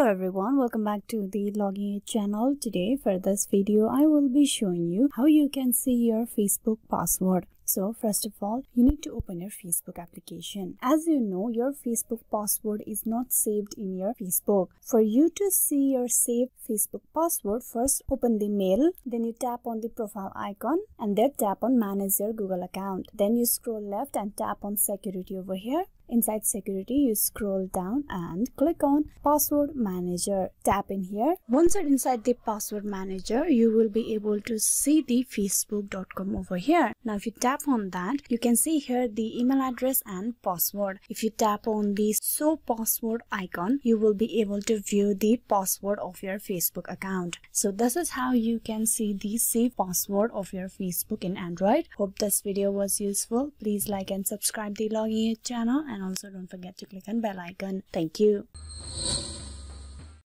everyone, welcome back to the Login channel. Today for this video, I will be showing you how you can see your Facebook password. So first of all, you need to open your Facebook application. As you know, your Facebook password is not saved in your Facebook. For you to see your saved Facebook password, first open the mail, then you tap on the profile icon and then tap on manage your Google account. Then you scroll left and tap on security over here Inside security, you scroll down and click on password manager. Tap in here. Once you're inside the password manager, you will be able to see the facebook.com over here. Now if you tap on that, you can see here the email address and password. If you tap on the show password icon, you will be able to view the password of your Facebook account. So this is how you can see the save password of your Facebook in Android. Hope this video was useful. Please like and subscribe the Login channel and also don't forget to click on bell icon thank you